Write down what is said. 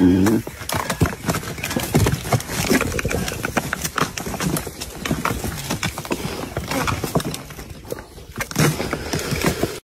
嗯。